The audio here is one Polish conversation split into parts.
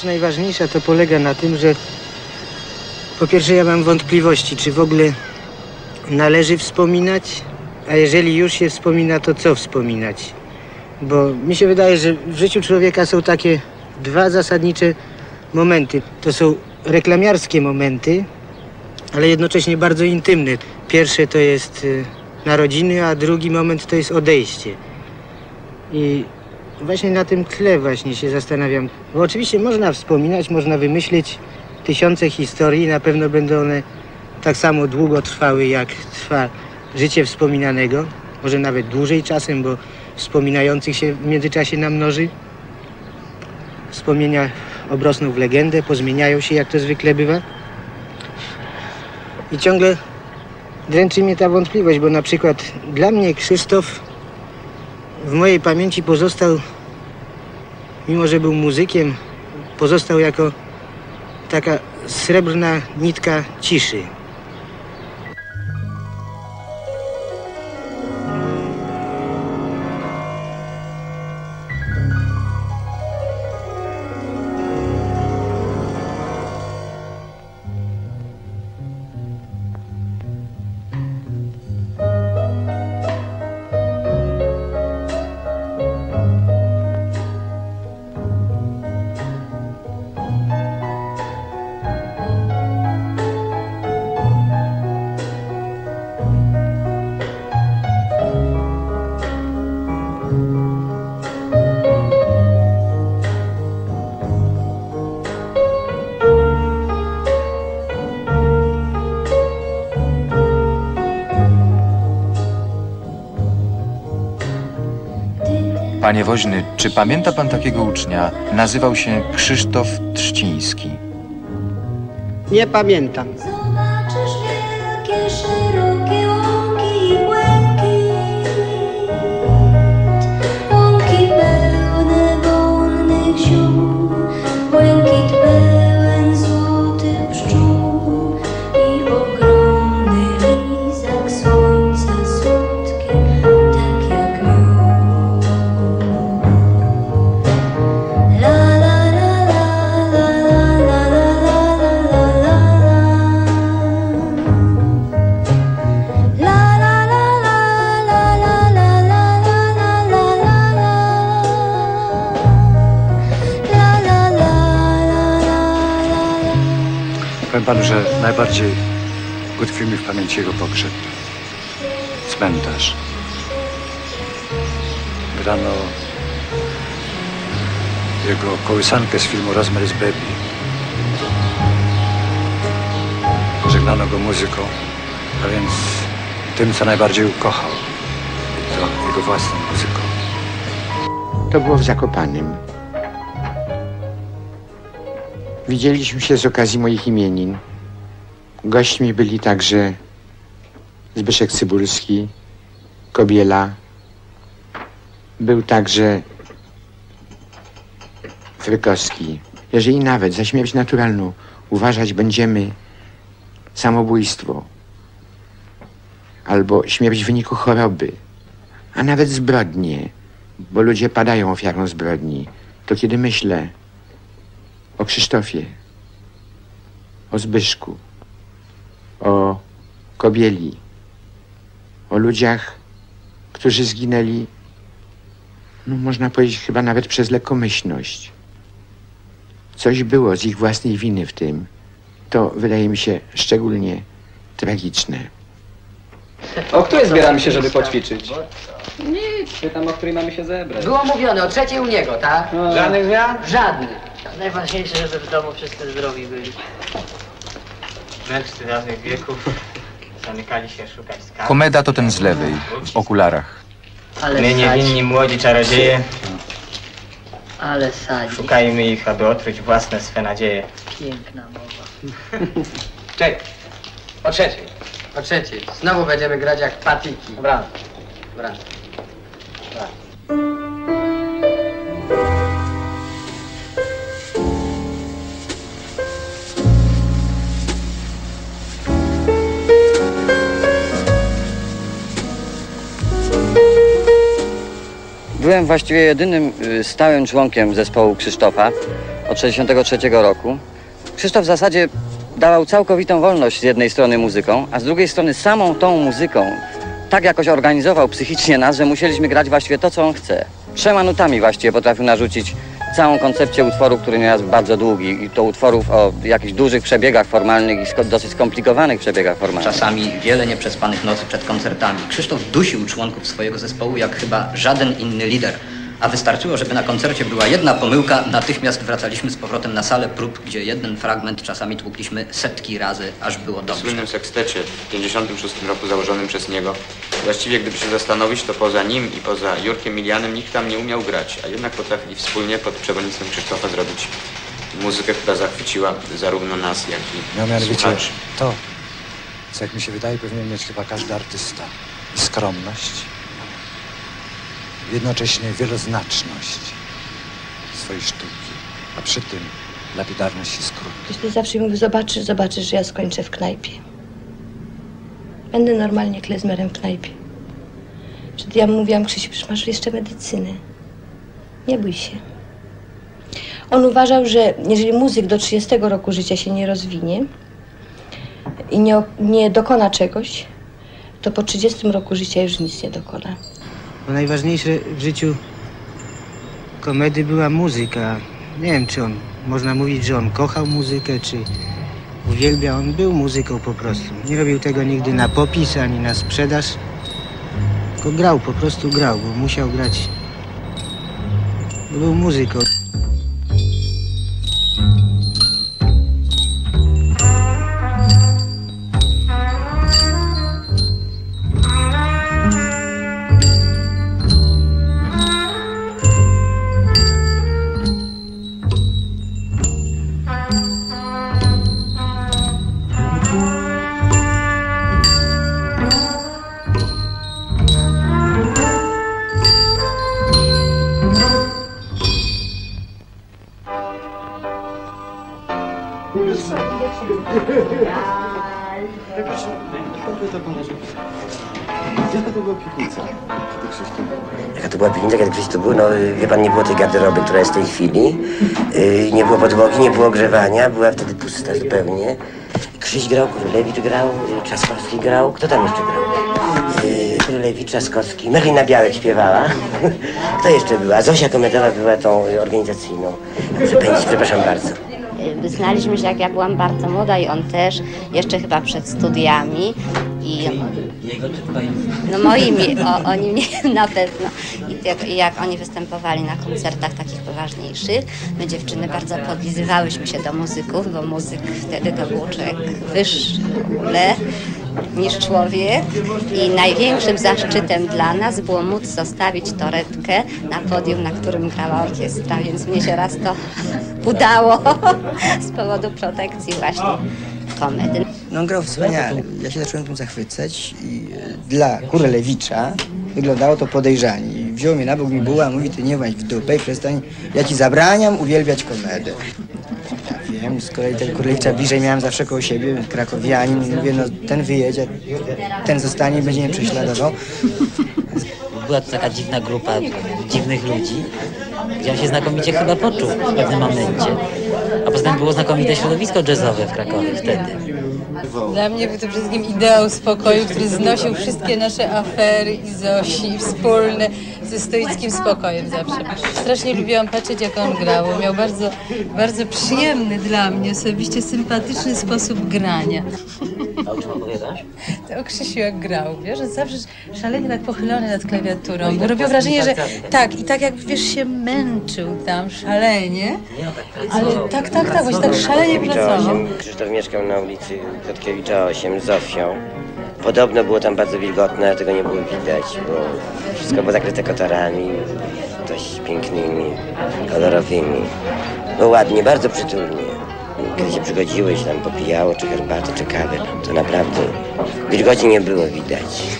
rzecz najważniejsza to polega na tym, że po pierwsze ja mam wątpliwości, czy w ogóle należy wspominać, a jeżeli już się wspomina, to co wspominać. Bo mi się wydaje, że w życiu człowieka są takie dwa zasadnicze momenty. To są reklamiarskie momenty, ale jednocześnie bardzo intymne. Pierwsze to jest y, narodziny, a drugi moment to jest odejście. I właśnie na tym tle właśnie się zastanawiam. Bo oczywiście można wspominać, można wymyślić tysiące historii, na pewno będą one tak samo długo trwały, jak trwa życie wspominanego. Może nawet dłużej czasem, bo wspominających się w międzyczasie namnoży. Wspomnienia obrosną w legendę, pozmieniają się, jak to zwykle bywa. I ciągle dręczy mnie ta wątpliwość, bo na przykład dla mnie Krzysztof w mojej pamięci pozostał, mimo że był muzykiem, pozostał jako taka srebrna nitka ciszy. Panie woźny, czy pamięta pan takiego ucznia? Nazywał się Krzysztof Trzciński. Nie pamiętam. Powiem panu, że najbardziej utkwił mi w pamięci jego pogrzeb. Cmentarz. Grano jego kołysankę z filmu Rosemary's Baby. Żegnano go muzyką, a więc tym, co najbardziej ukochał. I to jego własną muzyką. To było w Zakopanym. Widzieliśmy się z okazji moich imienin. Gośćmi byli także Zbyszek Cybulski, Kobiela. Był także Frykowski. Jeżeli nawet za śmierć naturalną uważać będziemy samobójstwo albo śmierć w wyniku choroby, a nawet zbrodnie, bo ludzie padają ofiarą zbrodni, to kiedy myślę o Krzysztofie, o Zbyszku, o Kobieli, o ludziach, którzy zginęli, no można powiedzieć chyba nawet przez lekkomyślność. Coś było z ich własnej winy w tym. To wydaje mi się szczególnie tragiczne. O której zbieramy się, żeby poćwiczyć? Nic, pytam, o której mamy się zebrać. Było mówione o trzeciej u niego, tak? Żadnych zmian? Żadnych. Najważniejsze, żeby w domu wszyscy zdrowi byli. Mężczyzn raznych wieków zamykali się szukać skarb. Komeda to ten z lewej, w okularach. Ale My niewinni młodzi czarodzieje ale sadzi. szukajmy ich, aby otruć własne swe nadzieje. Piękna mowa. Czekaj. O trzeciej. O trzeciej. Znowu będziemy grać jak patiki. Dobra. Dobra. Byłem właściwie jedynym y, stałym członkiem zespołu Krzysztofa. od 63 roku. Krzysztof w zasadzie dawał całkowitą wolność z jednej strony muzyką, a z drugiej strony samą tą muzyką tak jakoś organizował psychicznie nas, że musieliśmy grać właściwie to, co on chce. Trzema nutami właściwie potrafił narzucić całą koncepcję utworu, który nie jest bardzo długi i to utworów o jakichś dużych przebiegach formalnych i sko- dosyć skomplikowanych przebiegach formalnych. Czasami wiele nieprzespanych nocy przed koncertami. Krzysztof dusił członków swojego zespołu jak chyba żaden inny lider. A wystarczyło, żeby na koncercie była jedna pomyłka, natychmiast wracaliśmy z powrotem na salę prób, gdzie jeden fragment czasami tłukliśmy setki razy, aż było W dobrze. słynnym sekstecie w 56 roku założonym przez niego. Właściwie gdyby się zastanowić, to poza nim i poza Jurkiem Milianem nikt tam nie umiał grać, a jednak potrafili wspólnie pod przewodnictwem Krzysztofa zrobić muzykę, która zachwyciła zarówno nas, jak i No mianowicie słuchaczy. to, co jak mi się wydaje powinien mieć chyba każdy artysta. Skromność, jednocześnie wieloznaczność swojej sztuki, a przy tym lapidarność i skrót. Ktoś zawsze mówił, zobaczysz, zobaczysz, że ja skończę w knajpie. Będę normalnie klezmerem w knajpie. Wtedy ja mówiłam, Krzysiu, przecież masz jeszcze medycynę. Nie bój się. On uważał, że jeżeli muzyk do 30 roku życia się nie rozwinie i nie, nie dokona czegoś, to po 30 roku życia już nic nie dokona. Bo najważniejsze w życiu komedy była muzyka. Nie wiem, czy on, można mówić, że on kochał muzykę, czy uwielbia. On był muzyką po prostu. Nie robił tego nigdy na popis, ani na sprzedaż. Tylko grał, po prostu grał, bo musiał grać. Bo był muzyką. Która jest w tej chwili. Yy, nie było podłogi, nie było ogrzewania, była wtedy pusta zupełnie. Krzyś grał, Królewicz grał, yy, Trzaskowski grał, kto tam jeszcze grał? Yy, Królewicz, Trzaskowski, Melina Białek śpiewała. Kto jeszcze była? Zosia Kometowa była tą organizacyjną. Przepraszam bardzo. Znaliśmy się jak ja byłam bardzo młoda i on też, jeszcze chyba przed studiami. I no moimi, o, oni mnie na pewno. I jak, jak oni występowali na koncertach takich poważniejszych, my dziewczyny bardzo podlizywałyśmy się do muzyków, bo muzyk wtedy to był człowiek wyższy w ogóle niż człowiek. I największym zaszczytem dla nas było móc zostawić torebkę na podium, na którym grała orkiestra, więc mnie się raz to udało z powodu protekcji właśnie komedy. No grał wspaniale. Ja się zacząłem tym zachwycać i e, dla Kurelewicza wyglądało to podejrzanie. Wziął mnie na bok mi buła, mówi, ty nie właź w dupę i przestań, ja ci zabraniam uwielbiać komedę. Ja wiem, z kolei tego Kurelewicza bliżej miałem zawsze koło siebie, krakowianin, mówię, no ten wyjedzie, ten zostanie będzie mnie prześladował. Była to taka dziwna grupa dziwnych ludzi, gdzie on się znakomicie chyba poczuł w pewnym momencie. A poza tym było znakomite środowisko jazzowe w Krakowie wtedy. Dla mnie był to przede wszystkim ideał spokoju, który znosił wszystkie nasze afery i Zosi wspólne ze stoickim spokojem zawsze. Strasznie lubiłam patrzeć, jak on grał. Miał bardzo, bardzo przyjemny dla mnie, osobiście sympatyczny sposób grania. A o czym opowiadasz? To o Krzysiu jak grał, wiesz, że zawsze szalenie tak pochylony nad klawiaturą, bo robiło wrażenie, że tak, i tak jak wiesz, się męczył tam szalenie, ale tak, tak, tak, właśnie tak szalenie pracował. 8. Krzysztof mieszkał na ulicy Kotkiewicza 8 z Zofią. Podobno było tam bardzo wilgotne, ale tego nie było widać, bo wszystko było zakryte kotarami, dość pięknymi, kolorowymi. No ładnie, bardzo przytulnie. Kiedy się się tam popijało, czy herbatę, czy kawę, to naprawdę wilgoci nie było widać.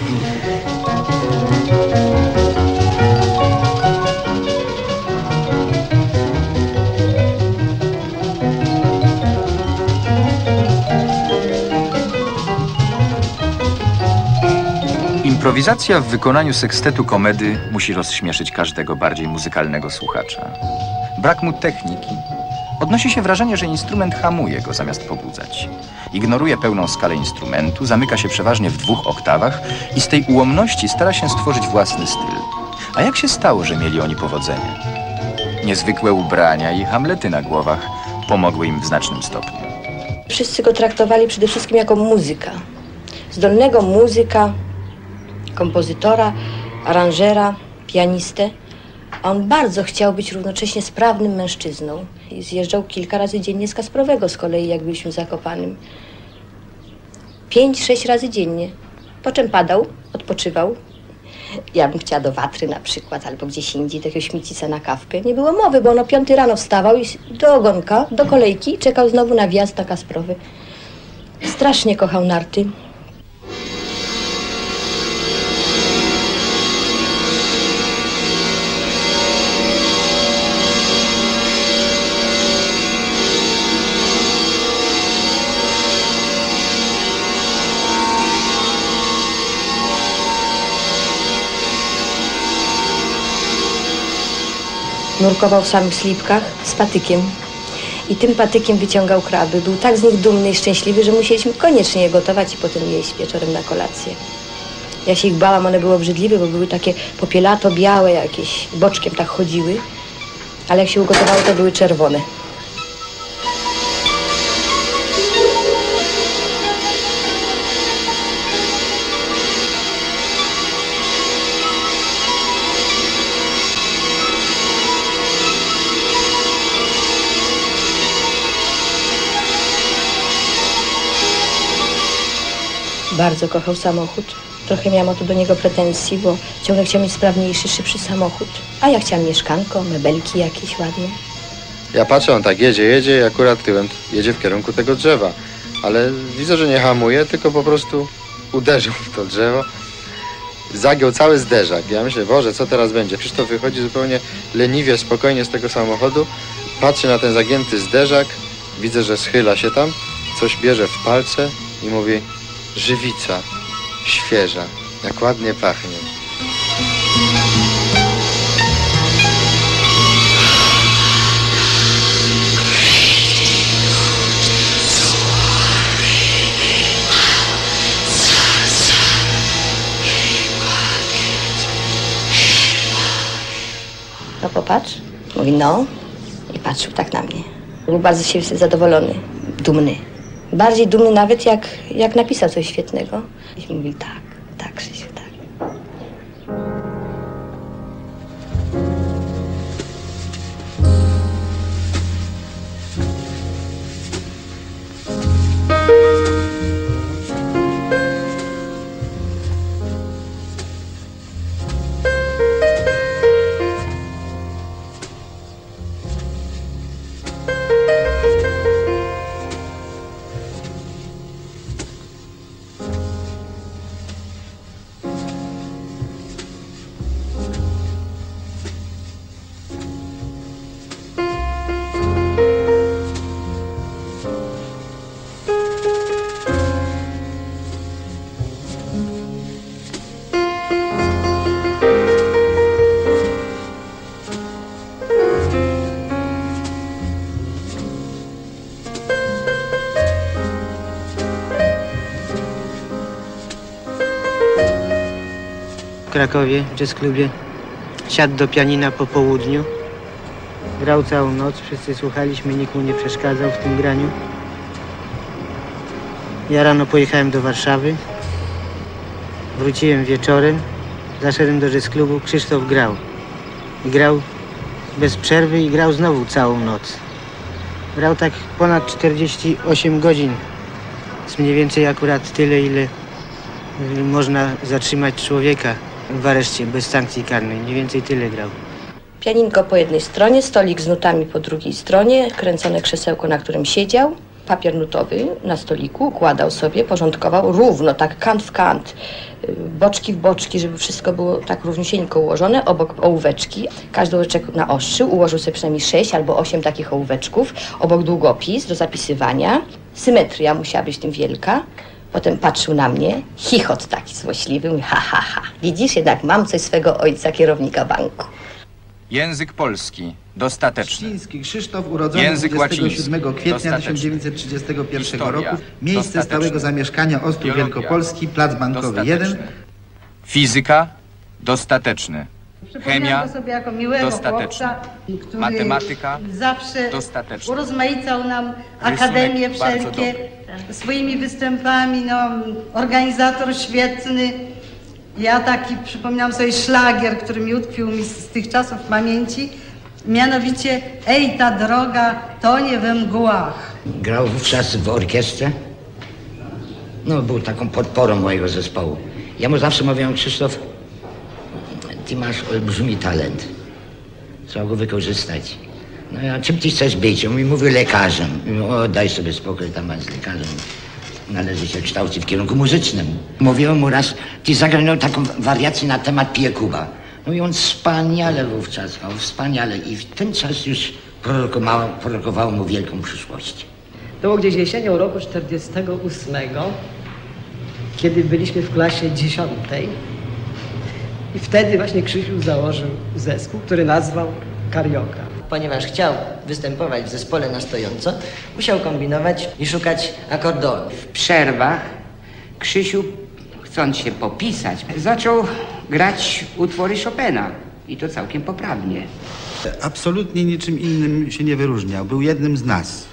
Improwizacja w wykonaniu sekstetu komedy musi rozśmieszyć każdego bardziej muzykalnego słuchacza. Brak mu techniki, odnosi się wrażenie, że instrument hamuje go zamiast pobudzać. Ignoruje pełną skalę instrumentu, zamyka się przeważnie w dwóch oktawach i z tej ułomności stara się stworzyć własny styl. A jak się stało, że mieli oni powodzenie? Niezwykłe ubrania i hamlety na głowach pomogły im w znacznym stopniu. Wszyscy go traktowali przede wszystkim jako muzyka. Zdolnego muzyka, kompozytora, aranżera, pianistę. A On bardzo chciał być równocześnie sprawnym mężczyzną zjeżdżał kilka razy dziennie z Kasprowego z kolei, jak byliśmy Zakopanym. Pięć, sześć razy dziennie. Po czym padał, odpoczywał. Ja bym chciała do Watry na przykład, albo gdzieś indziej, do jakiegoś śmiecica na kawkę. Nie było mowy, bo on o piąty rano wstawał i do ogonka, do kolejki, czekał znowu na wjazd na Kasprowy. Strasznie kochał narty. Nurkował w samych slipkach z patykiem. I tym patykiem wyciągał kraby. Był tak z nich dumny i szczęśliwy, że musieliśmy koniecznie je gotować i potem jeść wieczorem na kolację. Ja się ich bałam, one były obrzydliwe, bo były takie popielato, białe jakieś, boczkiem tak chodziły. Ale jak się ugotowało, to były czerwone. Bardzo kochał samochód. Trochę miałam o to do niego pretensji, bo ciągle chciał mieć sprawniejszy, szybszy samochód. A ja chciałam mieszkanko, mebelki jakieś ładne. Ja patrzę, on tak jedzie, jedzie i akurat tyłem jedzie w kierunku tego drzewa. Ale widzę, że nie hamuje, tylko po prostu uderzył w to drzewo. Zagiął cały zderzak. Ja myślę, Boże, co teraz będzie? Krzysztof wychodzi zupełnie leniwie, spokojnie z tego samochodu. Patrzy na ten zagięty zderzak. Widzę, że schyla się tam. Coś bierze w palce i mówi, żywica, świeża, jak ładnie pachnie. No popatrz. Mówi no. I patrzył tak na mnie. Był bardzo z zadowolony, dumny. Bardziej dumny nawet jak, jak napisał coś świetnego. I mówi tak, Krakowie, w jazz klubie. Siadł do pianina po południu. Grał całą noc, wszyscy słuchaliśmy, nikt mu nie przeszkadzał w tym graniu. Ja rano pojechałem do Warszawy. Wróciłem wieczorem. Zaszedłem do jazz klubu. Krzysztof grał. I grał bez przerwy i grał znowu całą noc. Grał tak ponad 48 godzin. jest mniej więcej akurat tyle, ile y, można zatrzymać człowieka w areszcie bez sankcji karnej. Mniej więcej tyle grał. Pianinko po jednej stronie, stolik z nutami po drugiej stronie, kręcone krzesełko, na którym siedział, papier nutowy na stoliku, układał sobie, porządkował równo, tak kant w kant, y, boczki w boczki, żeby wszystko było tak równiusieńko ułożone, obok ołóweczki. Każdy ołóweczek naostrzył, ułożył sobie przynajmniej sześć albo osiem takich ołóweczków, obok długopis do zapisywania. Symetria musiała być tym wielka. Potem patrzył na mnie, chichot taki złośliwy, mówi, ha, ha, ha. Widzisz, jednak mam coś swego ojca, kierownika banku. Język polski Dostateczny. Ściński Krzysztof, urodzony Język 27 łaciński. kwietnia Dostateczny. 1931 Historia. roku. Miejsce Dostateczny. stałego zamieszkania Ostrów Biologia. Wielkopolski, Plac Bankowy 1. Fizyka. Dostateczny. Chemia. Przypomniałam go sobie jako miłego Dostateczny. chłopca, Matematyka. zawsze Dostateczny. urozmaicał nam akademię wszelkie swoimi występami, no, organizator świetny. Ja taki przypomniałam sobie szlagier, który mi utkwił mi z tych czasów w pamięci, mianowicie Ej, ta droga tonie we mgłach. Grał wówczas w orkiestrze. No, był taką podporą mojego zespołu. Ja mu zawsze mówiłem, Krzysztof, ty masz olbrzymi talent. Trzeba go wykorzystać. No ja, czym ty chcesz być? On mi mówił lekarzem. O, daj sobie spokój, tam z lekarzem. Należy się kształcić w kierunku muzycznym. Mówiłem mu raz, ty zagrał no, taką wariację na temat Piekuba. No i on wspaniale wówczas grał, wspaniale. I w ten czas już prorokowało, prorokowało mu wielką przyszłość. To było gdzieś jesienią roku 48, kiedy byliśmy w klasie 10. I wtedy właśnie Krzysiu założył zespół, który nazwał Karioka. Ponieważ chciał występować w zespole na stojąco, musiał kombinować i szukać akordeonu. W przerwach Krzysiu, chcąc się popisać, zaczął grać utwory Chopina. I to całkiem poprawnie. Absolutnie niczym innym się nie wyróżniał. Był jednym z nas.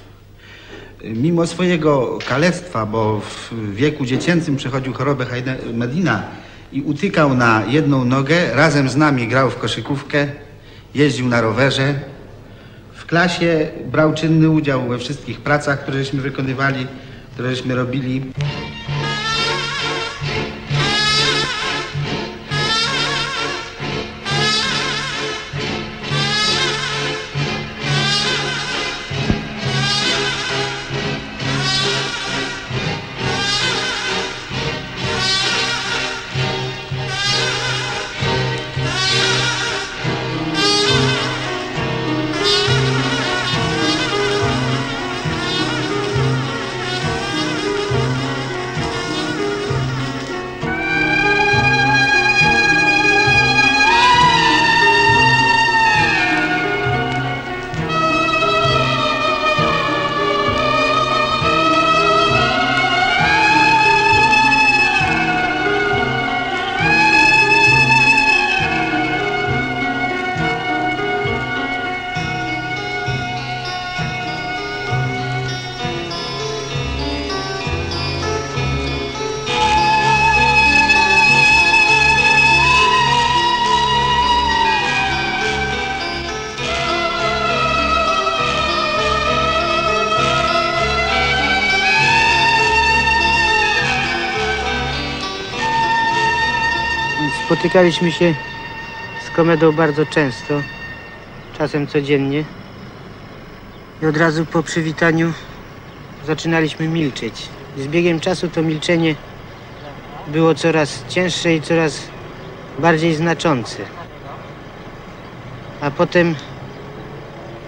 Mimo swojego kalectwa, bo w wieku dziecięcym przechodził chorobę Heide- Medina i utykał na jedną nogę, razem z nami grał w koszykówkę, jeździł na rowerze. Klasie brał czynny udział we wszystkich pracach, które żeśmy wykonywali, które żeśmy robili. Spotykaliśmy się z komedą bardzo często, czasem codziennie. I od razu po przywitaniu zaczynaliśmy milczeć. Z biegiem czasu to milczenie było coraz cięższe i coraz bardziej znaczące. A potem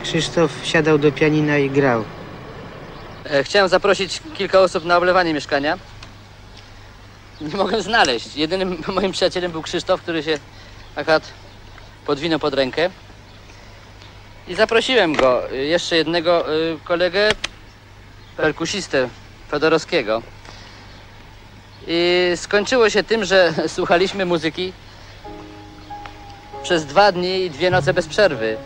Krzysztof siadał do pianina i grał. E, Chciałem zaprosić kilka osób na oblewanie mieszkania. Nie mogłem znaleźć. Jedynym moim przyjacielem był Krzysztof, który się akurat podwinął pod rękę. I zaprosiłem go, y, jeszcze jednego y, kolegę, perkusistę Fedorowskiego. I skończyło się tym, że słuchaliśmy muzyki przez dwa dni i dwie noce bez przerwy.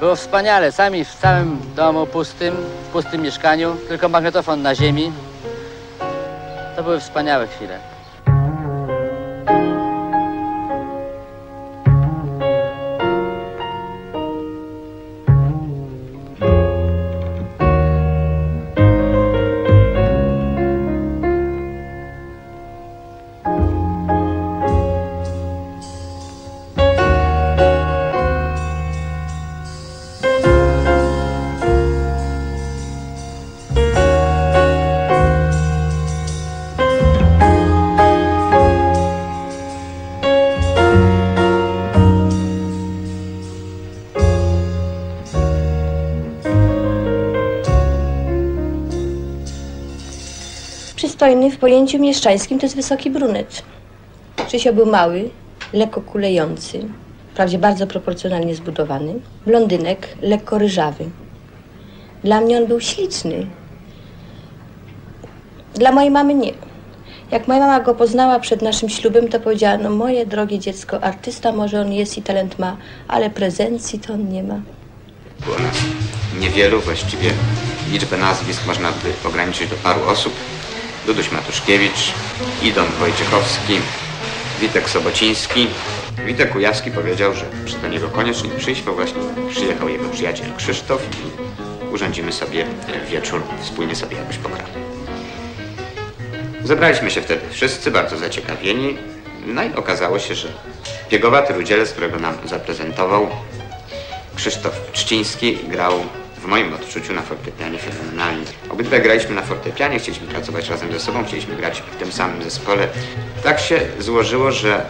Było wspaniale, sami w całym domu pustym, w pustym mieszkaniu, tylko magnetofon na ziemi. To były wspaniałe chwile. Przystojny w pojęciu mieszczańskim to jest wysoki brunet. Krzysio był mały, lekko kulejący, wprawdzie bardzo proporcjonalnie zbudowany, blondynek, lekko ryżawy. Dla mnie on był śliczny. Dla mojej mamy nie. Jak moja mama go poznała przed naszym ślubem, to powiedziała, no moje drogie dziecko, artysta może on jest i talent ma, ale prezencji to on nie ma. Było niewielu, właściwie liczbę nazwisk można by ograniczyć do paru osób. Duduś Matuszkiewicz, Idon Wojciechowski, Witek Sobociński. Witek Kujawski powiedział, że przy do niego koniecznie przyjść, bo właśnie przyjechał jego przyjaciel Krzysztof i urządzimy sobie wieczór, wspólnie sobie jakoś pogramy. Zebraliśmy się wtedy wszyscy bardzo zaciekawieni, no i okazało się, że biegowaty rudzielec, którego nam zaprezentował, Krzysztof Czciński grał w moim odczuciu na fortepianie fenomenalnie. Obydwaj graliśmy na fortepianie, chcieliśmy pracować razem ze sobą, chcieliśmy grać w tym samym zespole. Tak się złożyło, że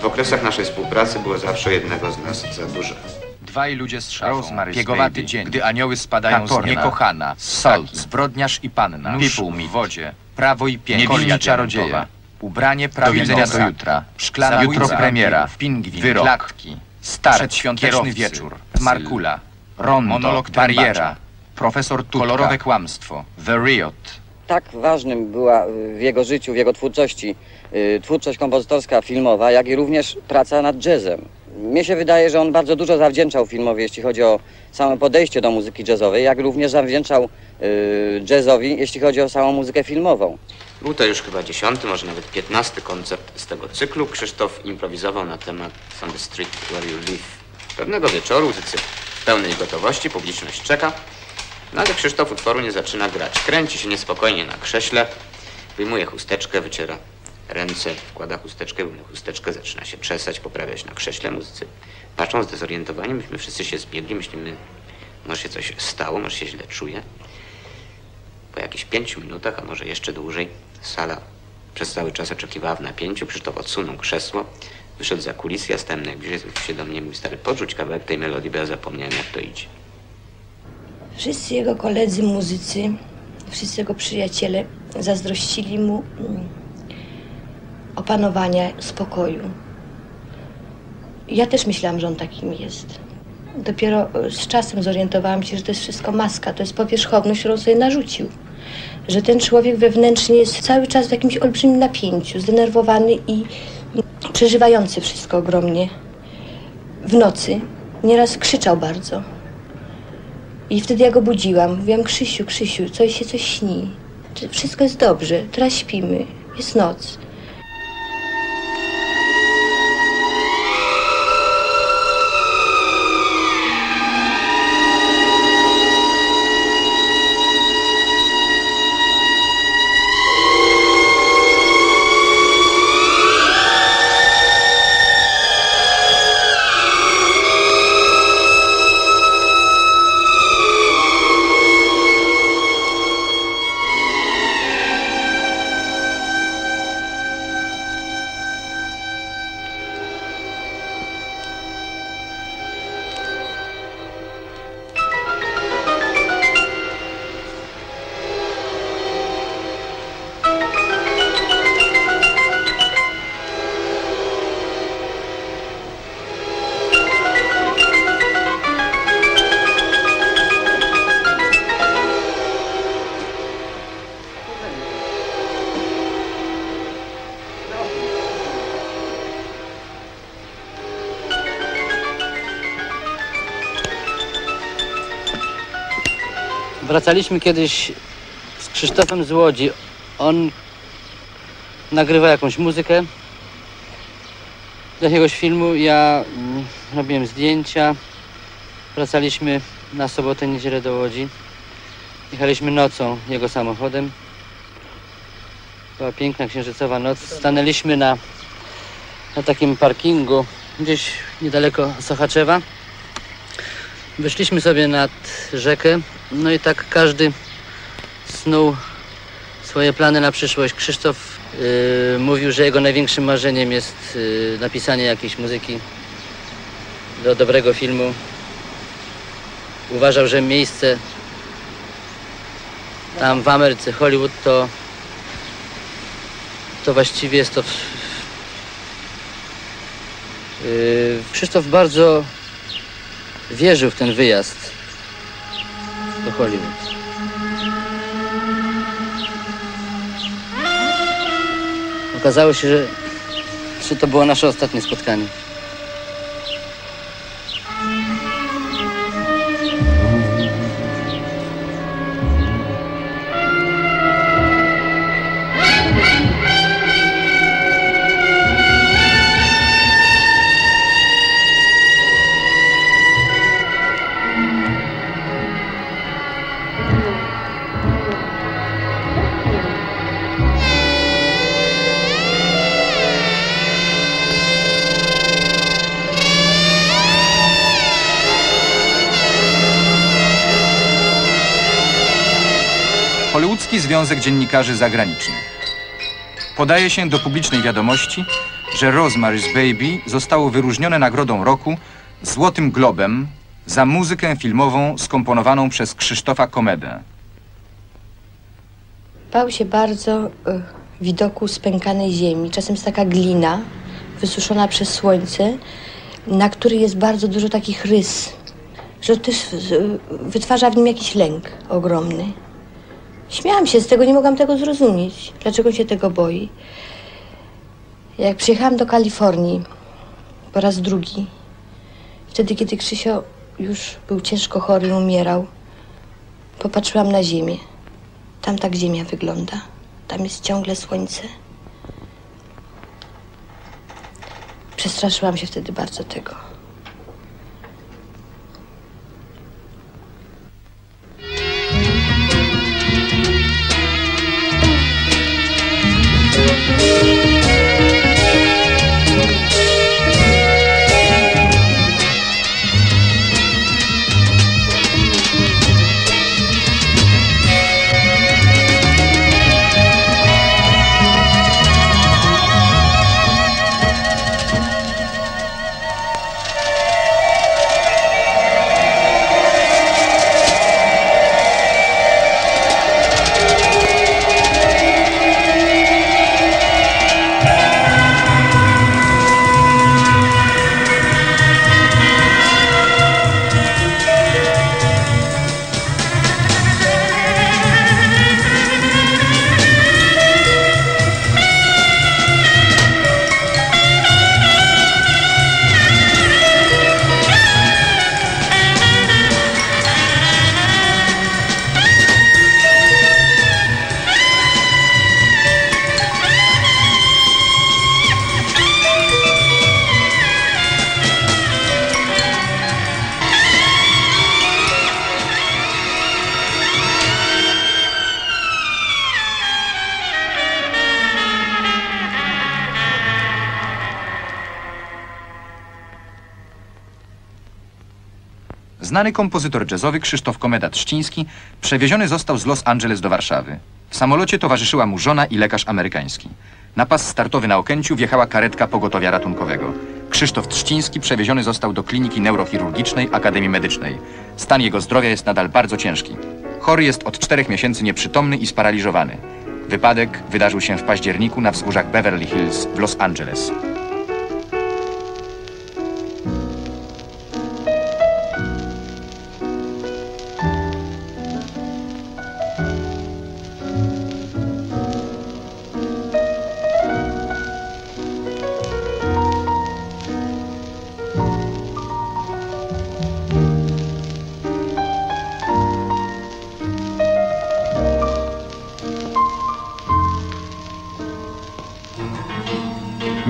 w okresach naszej współpracy było zawsze jednego z nas za dużo. Dwaj ludzie z szafą, piegowaty Baby, dzień, gdy anioły spadają z Katorna, nieba. niekochana, Salt, Salt, zbrodniarz i panna, Nóż w wodzie, prawo i piękno, Niewinni diamentowa, ubranie prawie widzenia nosa, do jutra. szklana Jutro premiera. pingwin, Wyrok. klatki, start, Przedświąteczny kierowcy, wieczór. Markula, Rondo, monolog bariera, profesor Tutka, kolorowe kłamstwo, The Riot, tak ważnym była y, w jego życiu, w jego twórczości y, twórczość kompozytorska, filmowa, jak i również praca nad jazzem. Mnie się wydaje, że on bardzo dużo zawdzięczał filmowi, jeśli chodzi o samo podejście do muzyki jazzowej, jak również zawdzięczał y, jazzowi, jeśli chodzi o samą muzykę filmową. Był to już chyba dziesiąty, może nawet piętnasty koncert z tego cyklu. Krzysztof improwizował na temat On the Street Where You Live. Pewnego wieczoru muzycy pełnej gotowości, publiczność czeka. No ale Krzysztof utworu nie zaczyna grać. Kręci się niespokojnie na krześle, wyjmuje chusteczkę, wyciera ręce, wkłada chusteczkę, wyjmuje chusteczkę, zaczyna się czesać, poprawiać na krześle. Muzycy patrzą zdezorientowani, myśmy wszyscy się zbiegli, myślimy, może się coś stało, może się źle czuje. Po jakichś pięciu minutach, a może jeszcze dłużej, sala przez cały czas oczekiwała w napięciu. Krzysztof odsunął krzesło, wyszedł za kulisy, ja stałem najbliżej, zwrócił się do mnie i mówi, stary, podrzuć kawałek tej melodii, bo ja zapomniałem, jak to idzie. Wszyscy jego koledzy muzycy, wszyscy jego przyjaciele zazdrościli mu mm, opanowania, spokoju. Ja też myślałam, że on takim jest. Dopiero e, z czasem zorientowałam się, że to jest wszystko maska, to jest powierzchowność, którą sobie narzucił. Że ten człowiek wewnętrznie jest cały czas w jakimś olbrzymim napięciu, zdenerwowany i przeżywający wszystko ogromnie. W nocy nieraz krzyczał bardzo. I wtedy ja go budziłam. Mówiłam, Krzysiu, Krzysiu, coś się coś śni. Wszystko jest dobrze, teraz śpimy, jest noc. Wracaliśmy kiedyś z Krzysztofem z Łodzi. On nagrywa jakąś muzykę do jakiegoś filmu. Ja mm, robiłem zdjęcia. Wracaliśmy na sobotę, niedzielę do Łodzi. Jechaliśmy nocą jego samochodem. Była piękna księżycowa noc. Stanęliśmy na, na takim parkingu gdzieś niedaleko Sochaczewa. Wyszliśmy sobie nad rzekę, no i tak każdy snuł swoje plany na przyszłość. Krzysztof yy, mówił, że jego największym marzeniem jest yy, napisanie jakiejś muzyki do dobrego filmu. Uważał, że miejsce tam w Ameryce, Hollywood, to, to właściwie jest to w, Yy, Krzysztof bardzo wierzył w ten wyjazd Okazało się, że, że to było nasze ostatnie spotkanie. Hollywoodzki Związek Dziennikarzy Zagranicznych. Podaje się do publicznej wiadomości, że Rosemary's Baby zostało wyróżnione Nagrodą Roku Złotym Globem za muzykę filmową skomponowaną przez Krzysztofa Komedę. Bał się bardzo y, widoku spękanej ziemi. Czasem jest taka glina wysuszona przez słońce, na której jest bardzo dużo takich rys, że też y, wytwarza w nim jakiś lęk ogromny. Śmiałam się z tego, nie mogłam tego zrozumieć. Dlaczego się tego boi? Jak przyjechałam do Kalifornii po raz drugi, wtedy kiedy Krzysio już był ciężko chory i umierał, popatrzyłam na ziemię. Tam tak ziemia wygląda. Tam jest ciągle słońce. Przestraszyłam się wtedy bardzo tego. Znany kompozytor jazzowy Krzysztof Komeda-Trzciński przewieziony został z Los Angeles do Warszawy. W samolocie towarzyszyła mu żona i lekarz amerykański. Na pas startowy na Okęciu wjechała karetka pogotowia ratunkowego. Krzysztof Trzciński przewieziony został do kliniki neurochirurgicznej Akademii Medycznej. Stan jego zdrowia jest nadal bardzo ciężki. Chory jest od czterech miesięcy nieprzytomny i sparaliżowany. Wypadek wydarzył się w październiku na wzgórzach Beverly Hills w Los Angeles.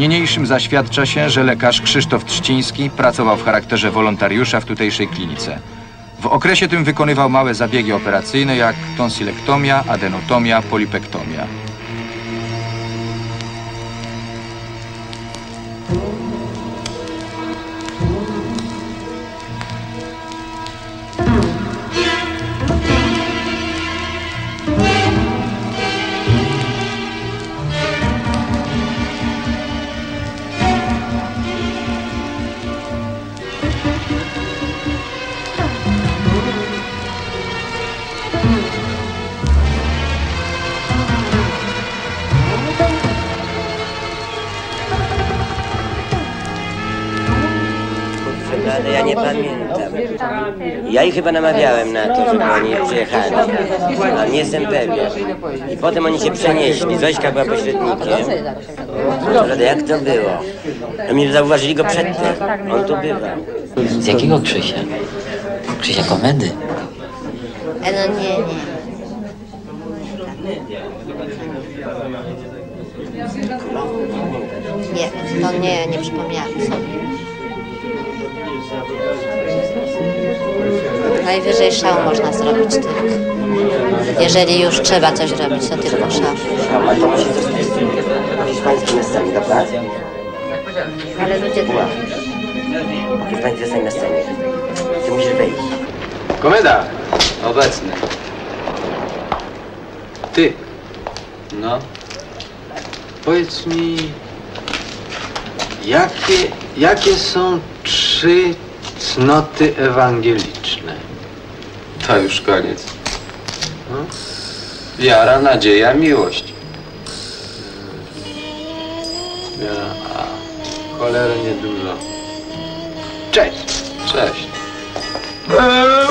Niniejszym zaświadcza się, że lekarz Krzysztof Trzciński pracował w charakterze wolontariusza w tutejszej klinice. W okresie tym wykonywał małe zabiegi operacyjne jak tonsylektomia, adenotomia, polipektomia. Ja ich chyba namawiałem na to, żeby oni przyjechali. Ale nie jestem pewien. I potem oni się przenieśli. Zośka była pośrednikiem. Ale jak to było? No mnie zauważyli go przedtem. On tu bywa. Z jakiego Krzysia? Krzysia komedy. E, no nie, nie. Nie, to nie, nie przypomniałam sobie. Najwyżej szał można zrobić tylko. Jeżeli już trzeba coś robić, to tylko szał. Ale to musi zostać hiszpański na scenie, dobra? Ale ludzie Była. Hiszpański zostań na scenie. Ty musisz wejść. Komeda! Obecny. Ty. No. Powiedz mi, jakie, jakie są trzy cnoty ewangeliczne? To już koniec. No? Wiara, nadzieja, miłość. Wiara, a cholernie dużo. Cześć. Cześć. La